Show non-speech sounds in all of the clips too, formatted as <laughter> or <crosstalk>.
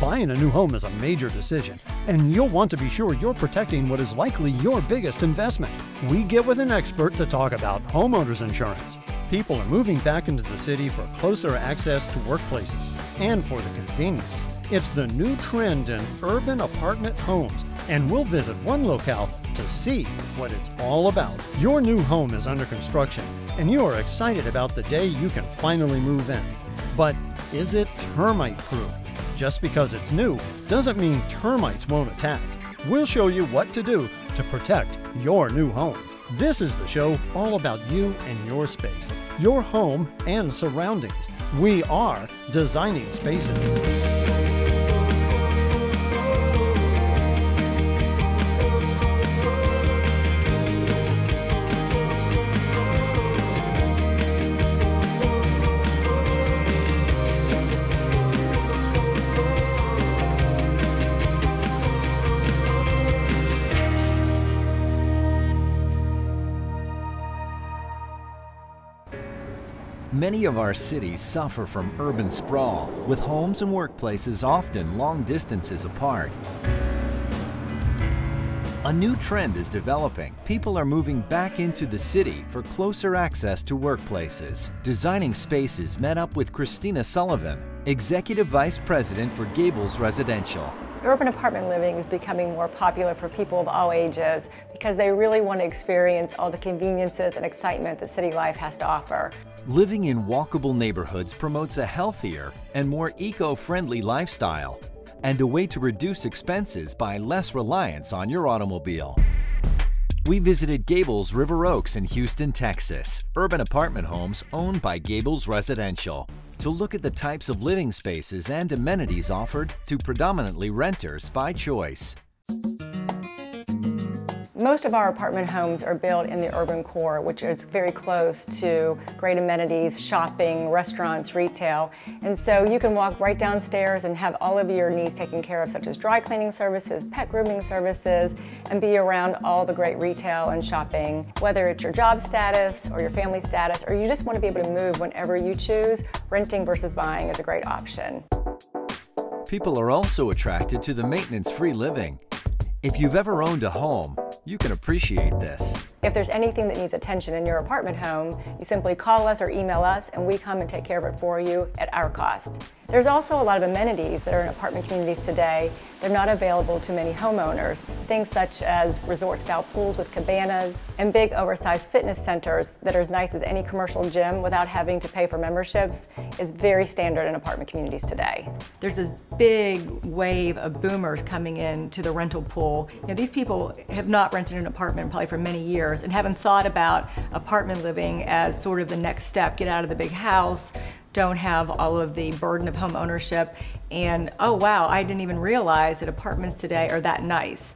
Buying a new home is a major decision, and you'll want to be sure you're protecting what is likely your biggest investment. We get with an expert to talk about homeowners insurance. People are moving back into the city for closer access to workplaces and for the convenience. It's the new trend in urban apartment homes, and we'll visit one locale to see what it's all about. Your new home is under construction, and you are excited about the day you can finally move in. But is it termite proof? Just because it's new doesn't mean termites won't attack. We'll show you what to do to protect your new home. This is the show all about you and your space, your home and surroundings. We are Designing Spaces. Many of our cities suffer from urban sprawl, with homes and workplaces often long distances apart. A new trend is developing. People are moving back into the city for closer access to workplaces. Designing Spaces met up with Christina Sullivan, Executive Vice President for Gables Residential. Urban apartment living is becoming more popular for people of all ages because they really want to experience all the conveniences and excitement that city life has to offer. Living in walkable neighborhoods promotes a healthier and more eco-friendly lifestyle and a way to reduce expenses by less reliance on your automobile. We visited Gables River Oaks in Houston, Texas, urban apartment homes owned by Gables Residential, to look at the types of living spaces and amenities offered to predominantly renters by choice. Most of our apartment homes are built in the urban core, which is very close to great amenities, shopping, restaurants, retail. And so you can walk right downstairs and have all of your needs taken care of, such as dry cleaning services, pet grooming services, and be around all the great retail and shopping. Whether it's your job status or your family status, or you just want to be able to move whenever you choose, renting versus buying is a great option. People are also attracted to the maintenance-free living. If you've ever owned a home, you can appreciate this. If there's anything that needs attention in your apartment home, you simply call us or email us and we come and take care of it for you at our cost. There's also a lot of amenities that are in apartment communities today. They're not available to many homeowners. Things such as resort-style pools with cabanas and big oversized fitness centers that are as nice as any commercial gym without having to pay for memberships is very standard in apartment communities today. There's this big wave of boomers coming in to the rental pool. You know, these people have not rented an apartment probably for many years and haven't thought about apartment living as sort of the next step, get out of the big house, don't have all of the burden of home ownership. And oh wow, I didn't even realize that apartments today are that nice.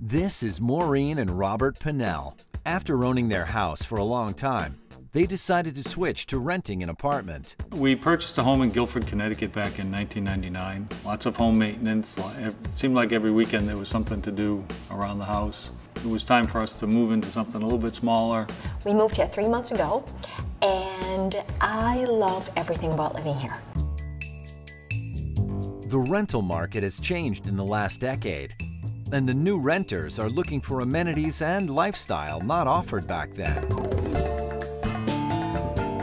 This is Maureen and Robert Pinnell. After owning their house for a long time, they decided to switch to renting an apartment. We purchased a home in Guilford, Connecticut back in 1999. Lots of home maintenance. It seemed like every weekend there was something to do around the house. It was time for us to move into something a little bit smaller. We moved here three months ago and I love everything about living here. The rental market has changed in the last decade, and the new renters are looking for amenities and lifestyle not offered back then.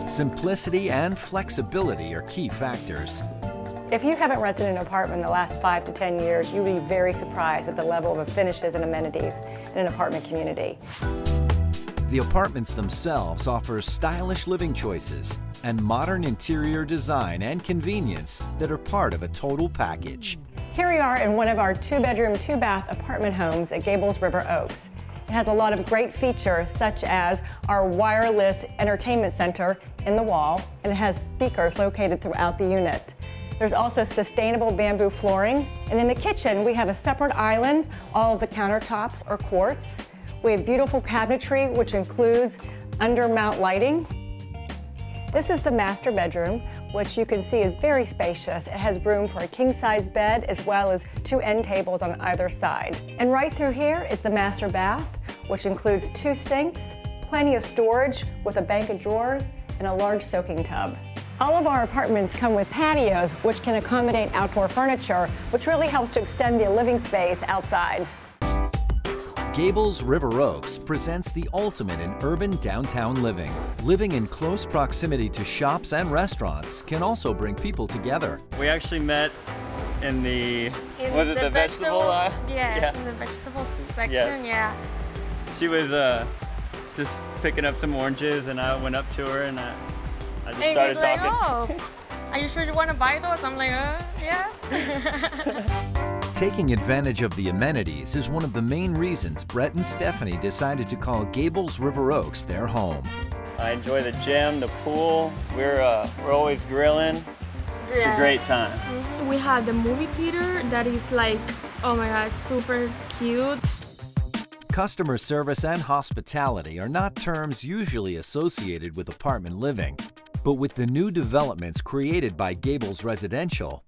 Simplicity and flexibility are key factors. If you haven't rented an apartment in the last five to 10 years, you'll be very surprised at the level of finishes and amenities in an apartment community. The apartments themselves offer stylish living choices and modern interior design and convenience that are part of a total package. Here we are in one of our two-bedroom, two-bath apartment homes at Gables River Oaks. It has a lot of great features such as our wireless entertainment center in the wall, and it has speakers located throughout the unit. There's also sustainable bamboo flooring, and in the kitchen we have a separate island. All of the countertops are quartz. We have beautiful cabinetry, which includes undermount lighting. This is the master bedroom, which you can see is very spacious. It has room for a king-size bed as well as two end tables on either side. And right through here is the master bath, which includes two sinks, plenty of storage with a bank of drawers, and a large soaking tub. All of our apartments come with patios, which can accommodate outdoor furniture, which really helps to extend the living space outside. Gables River Oaks presents the ultimate in urban downtown living. Living in close proximity to shops and restaurants can also bring people together. We actually met in the In was it the, vegetable vegetables- aisle? Yes, Yeah. in the vegetables section, Yes. yeah. She was uh, just picking up some oranges, and I went up to her and I, I just And started he's like, talking. oh, are you sure you want to buy those? I'm like, uh, yeah. <laughs> Taking advantage of the amenities is one of the main reasons Brett and Stephanie decided to call Gables River Oaks their home. I enjoy the gym, the pool. We're uh, we're always grilling. It's a great time. We have the movie theater that is like, oh my god, super cute. Customer service and hospitality are not terms usually associated with apartment living, but with the new developments created by Gables Residential,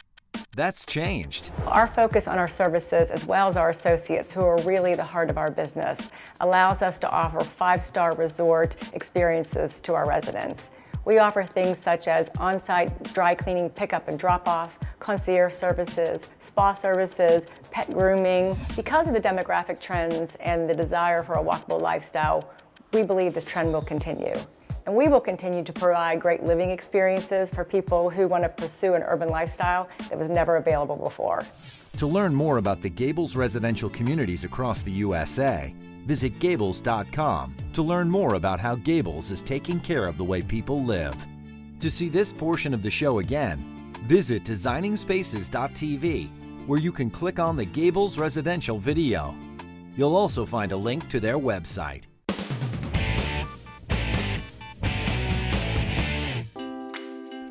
that's changed. Our focus on our services, as well as our associates, who are really the heart of our business, allows us to offer five-star resort experiences to our residents. We offer things such as on-site dry cleaning pickup and drop-off, concierge services, spa services, pet grooming. Because of the demographic trends and the desire for a walkable lifestyle, we believe this trend will continue. And we will continue to provide great living experiences for people who want to pursue an urban lifestyle that was never available before. To learn more about the Gables residential communities across the USA, visit Gables.com to learn more about how Gables is taking care of the way people live. To see this portion of the show again, visit designingspaces.tv where you can click on the Gables residential video. You'll also find a link to their website.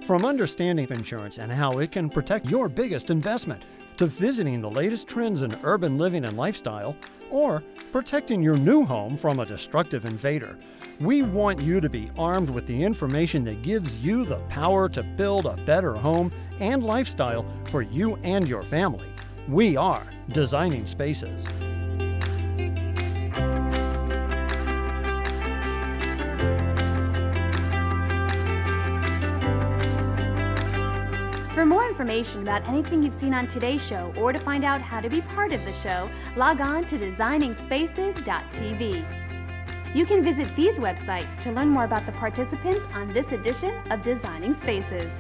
From understanding insurance and how it can protect your biggest investment, to visiting the latest trends in urban living and lifestyle, or protecting your new home from a destructive invader, we want you to be armed with the information that gives you the power to build a better home and lifestyle for you and your family. We are Designing Spaces. Information about anything you've seen on today's show or to find out how to be part of the show, log on to designingspaces.tv. You can visit these websites to learn more about the participants on this edition of Designing Spaces.